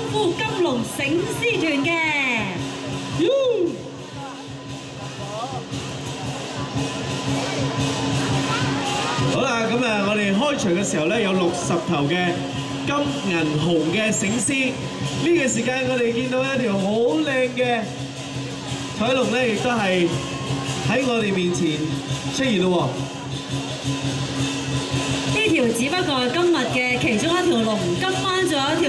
功夫金龍醒獅團嘅。好啦，咁啊，我哋開場嘅時候咧，有六十頭嘅金銀紅嘅醒獅。呢個時間我哋見到一條好靚嘅彩龍咧，亦都係喺我哋面前出現咯呢條只不過係今日嘅其中一條龍，今晚仲有一條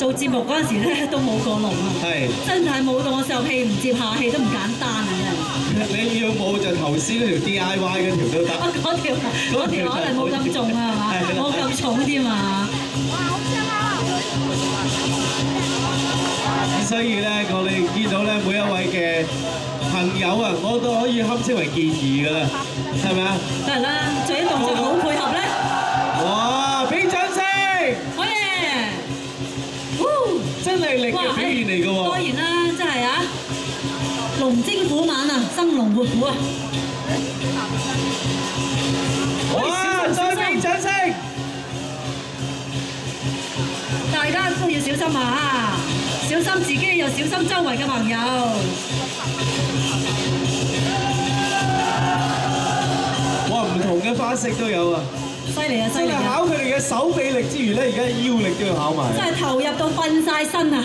做節目嗰陣時咧 都冇過龍啊，係。真係冇到我受氣唔接下氣都唔簡單啊！你要冇就頭先嗰條 D.I.Y 嗰條都得。啊嗰條嗰條可能冇咁重啊，係嘛？冇咁重添啊！所以咧，我哋見到咧每一位嘅朋友啊，我都可以堪稱為建議噶啦，係咪啊？梗係啦，做啲動作好配合咧，表現嚟嘅喎。當然啦，真係啊！龍精虎猛啊，生龍活虎啊！哇！再俾掌聲，大家都要小心啊！小心自己，又小心周圍嘅朋友。哇！唔同嘅花式都有啊，犀利啊！犀利啊！考佢哋嘅手臂力之餘咧，而家腰力都要考埋。真係投入到瞓晒身啊！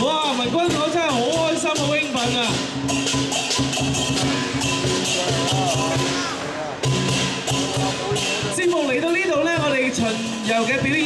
哇！文君我真係好開心，好興奮啊！節目嚟到呢度咧，我哋巡游嘅表演咧